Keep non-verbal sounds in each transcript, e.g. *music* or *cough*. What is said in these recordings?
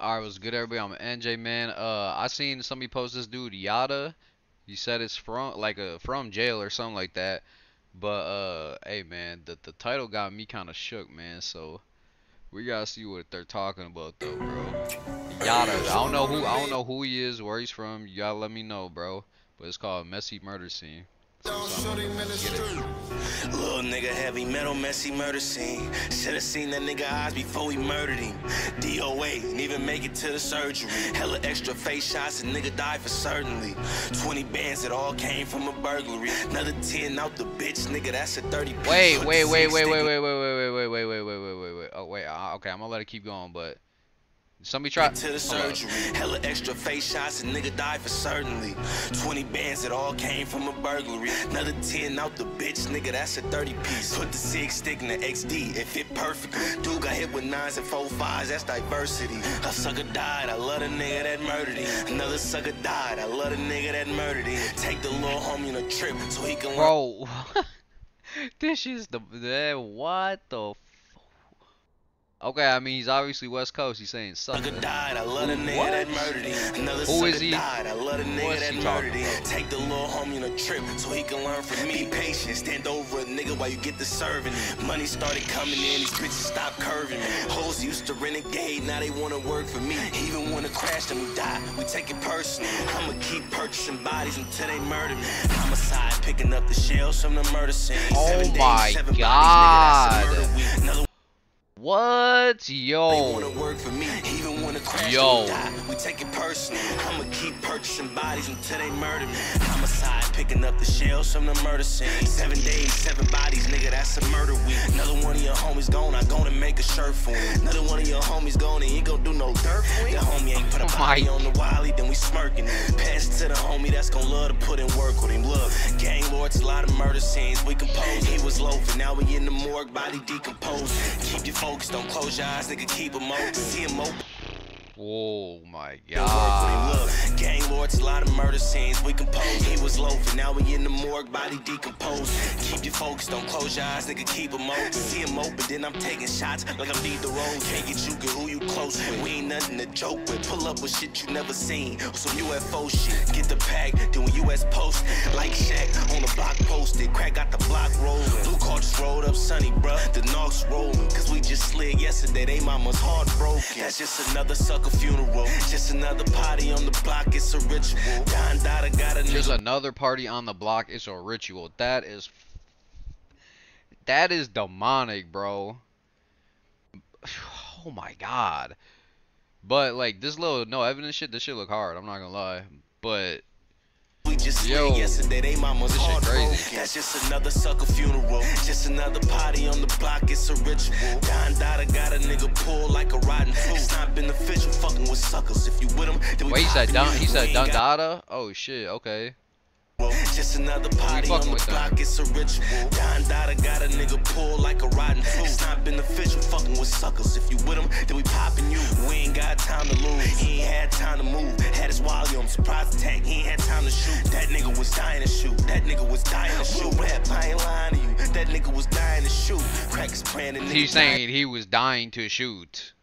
Alright, what's good everybody? I'm NJ man. Uh I seen somebody post this dude Yatta. He said it's from like a from jail or something like that. But uh hey man, the the title got me kinda shook, man, so we gotta see what they're talking about though, bro. Yatta. I don't know who I don't know who he is, where he's from. You gotta let me know, bro. But it's called Messy Murder Scene. Little nigga heavy metal, messy murder scene. Should've seen that nigga eyes before we murdered him. DOA, didn't even make it to the surgery. Hella extra face shots, and nigga died for certainly. 20 bands that all came from a burglary. Another 10 out the bitch, nigga, that's a 30 piece. Wait, Put wait, the wait, six wait, stick wait, in- wait, wait, wait, wait, wait, wait, wait, wait, wait, wait, wait. Oh wait, uh, okay, I'm gonna let it keep going, but somebody try. to the surgery. Hella extra face shots, and nigga died for certainly. 20 bands that all came from a burglary. Another 10 out the bitch, nigga, that's a 30 piece. Put the six stick in the XD, it fit perfectly. Dude got hit with nines and four fives, that's diversity. A sucker died, I love the nigga that murdered him. Another sucker died, I love the nigga that murdered him. Take the little homie on a trip so he can. Bro, *laughs* this is the, the what the. F okay, I mean he's obviously West Coast. He's saying Sucker sucker. died, I love the nigga What? that murdered him. Another Who he? died, I love the nigga that he talking murdered him. about? Take the little homie on a trip so he can learn from me. Be patient, stand over a nigga while you get the serving. Money started coming in, these bitches stopped curving me. Hoes used to renegade, now they wanna work for me. Even when it crashed and we die, we take it personal. I'ma keep purchasing bodies until they murder me. Homicide, picking up the shells from the murder scene. Oh Seven days, my seven bodies, God. nigga, What? Yo. wanna work for me, even when the crash Yo. We take it personal. I'ma keep purchasing bodies until they murder me. Homicide, picking up the shells from the murder scene. Seven days, seven bodies, nigga, that's a murder week. Another one of your homies gone, I gonna make a shirt for him. Another one of your homies gone, and he gon' do no dirt for him. The homie ain't put a Oh body on the wily, then we smirking. Pass to the homie that's gon' love to put in work with him. Look, gang lords, a lot of murder scenes. We compose. He was loafing, now we in the morgue, body decomposed. Keep your don't close your eyes, nigga, keep them open. See him open. Oh my Been work with him, god. look. Gang lords, a lot of murder scenes. We compose. He was loafing, now we in the morgue, body decomposed. Keep your focus, don't close your eyes, nigga, keep them open. See him open, then I'm taking shots like I'm need the road. Can't get you, get who you close with. We ain't nothing to joke with. Pull up with shit you never seen. Some UFO shit. Get the pack, doing US post. Like Shaq on the block posted. Crack got the block rolling. Blue car just rolled up, sunny, bruh. The knocks rolling. Cause we just slid yesterday. They mama's heartbroken. That's just another sucker funeral. Just another party on the block. It's a ritual. Dada got a Just another party on the block. It's a ritual. That is. That is demonic, bro. *sighs* Oh my god. But like this little no evidence shit, this shit look hard. I'm not gonna lie. But just Yo, yesterday. They mama's this shit crazy. That's just another sucker funeral. Just another party on the block. It's a ritual. Don Dada got a nigga pulled like a rotten fruit. It's not beneficial fucking with suckers. If you with them, then we wait, he said you. He said We ain't Dun got- Dada. Oh shit. Okay. Just another party on the block, it's a ritual. Don Dada got a nigga pulled like a rotten fruit. It's not beneficial fucking with suckers. If you with them, then we popping you. We ain't got time to lose. He ain't had time to move. Had his on surprise attack. He ain't had time to shoot. That nigga was dying to shoot. That nigga was dying to shoot. Rap, I ain't lying to you. That nigga was dying to shoot. Crack is praying and He's saying he was dying to shoot.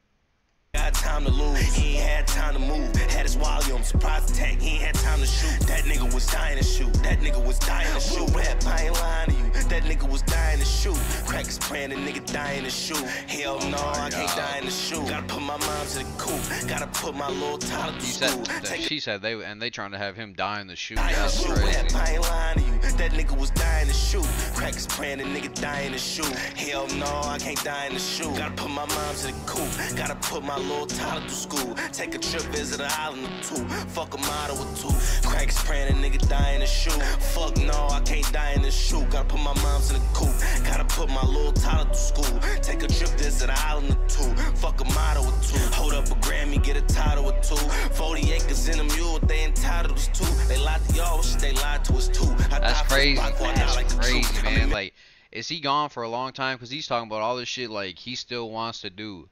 Got time to lose. He ain't had time to move. Had his on surprise attack. He ain't had time to shoot. That nigga was dying to shoot. That nigga was dying to shoot. Rap, I ain't lying to you. That nigga was dying to shoot. Crack is praying, the nigga dying to shoot. Hell no, I can't die in the shoot. Gotta put my mom to the coop. Gotta put my little Tyler to said school. she said they and they trying to have him die in the to That's crazy. rap, I ain't lying to you. That nigga was dying to shoot. Crack is praying, the nigga dying to shoot. Hell no, I can't die in the shoot. Gotta put my mom to the coop. Gotta put my little Tyler through school. Take a trip, visit an island or two. Fuck a model or two. Crack is praying, a nigga dying to shoot. Fuck no, I can't die in the shoot. Gotta put my mom to the coop. Gotta put my little Tyler through school. Take a trip, an island or two. Fuck a model or two. Hold up a Grammy, get a title or two. 40 acres in a mule, they entitled us to. They lied to y'all, they lied to us too. I That's die for the crazy. block, or I die That's like crazy, man. Like, is he gone for a long time? Cause he's talking about all this shit like he still wants to do,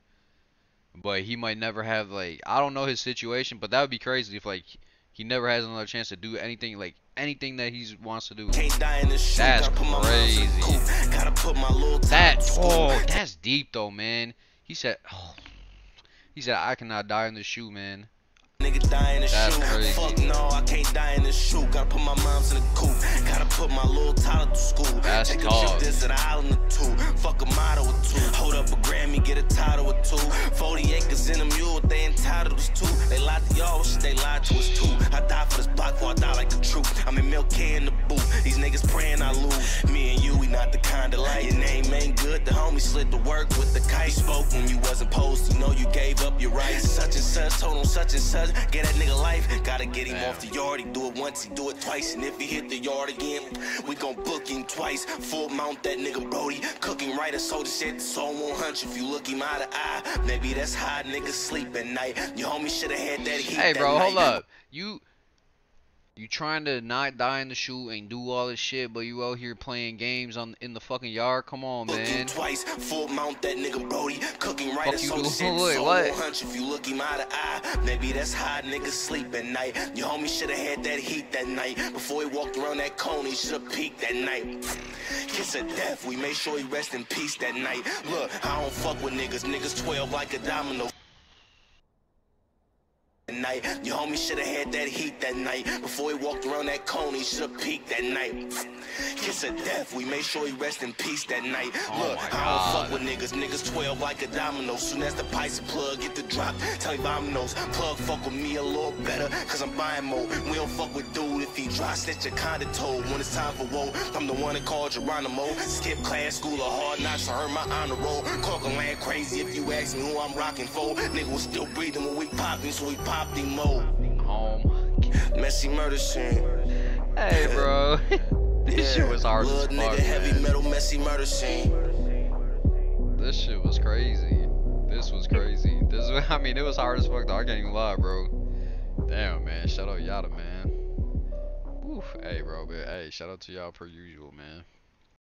but he might never have like I don't know his situation, but that would be crazy if like he never has another chance to do anything like anything that he wants to do. Can't die in the shoot. That's Gotta put my mom crazy. Gotta put my little That oh, that's deep though, man. He said, oh, He said, I cannot die in the shoe, man. Nigga die in the That's shoe. crazy. Fuck no, I can't die in the shoe. Gotta put my moms in the coop. Gotta put my little Tyler to school. That's Take tough. a trip this the island or two. Fuck a model or two. Hold up a Grammy, get a title or two. 40 acres in a mule, they entitled us to. They lied to y'all, shit they lied to us too. I die for this block before I die like the truth. I'm in milk K in the booth. These niggas praying I lose. Me and you, we not the kind of like. Your name ain't good, the homie slid to work with the kite. Spoke when you wasn't posed, you know you gave up your rights. Such and such, told him such and such. Get that nigga life, gotta get him off the yard. He do it once, he do it twice. And if he hit the yard again, we gon' book him twice. Full mount that nigga Brody. Cooking right, a soldier said the soul won't hunch if you look him eye to eye. Maybe that's how niggas sleep at night. Your homie shoulda had that heat. Hey, bro, hold night. up. You you trying to not die in the shoot and do all this shit, but you out here playing games on in the fucking yard? Come on, man. twice, full mount that nigga Brody. Cooking right, Fuck you doing? *laughs* said Wait, what? hunch if you look him eye to eye. Maybe that's how niggas sleep at night. Your homie shoulda had that heat that night. Before he walked around that cone, he shoulda peeked that night. Kiss of death, we made sure he rest in peace that night. Look, I don't fuck with niggas. Niggas 12 like a domino. That night, your homie shoulda had that heat that night. Before he walked around that cone, he shoulda peaked that night. Kiss of death, we made sure he rest in peace that night. Oh Look, I God. don't fuck with niggas. Niggas 12 like a domino. Soon as the pipes plug get the drop, tell him dominoes. Plug fuck with me a little better, cause I'm buying more. We don't fuck with dude if he dry snitch a kinda told. When it's time for woe, I'm the one that called Geronimo. Skip class, school of hard knocks, I earned my honor roll. Corker land crazy if you ask me who I'm rocking for. Nigga was still breathing when we popped him, so we popped more. Home. Messy murder scene. Hey, bro. *laughs* this shit was hard as fuck, nigga, heavy man. metal, messy murder scene. This shit was crazy. This was crazy. This, *laughs* I mean, it was hard as fuck. Though. I can't even lie, bro. Damn, man. Shout out Yatta, man. Oof. Hey, bro. But hey, shout out to y'all per usual, man.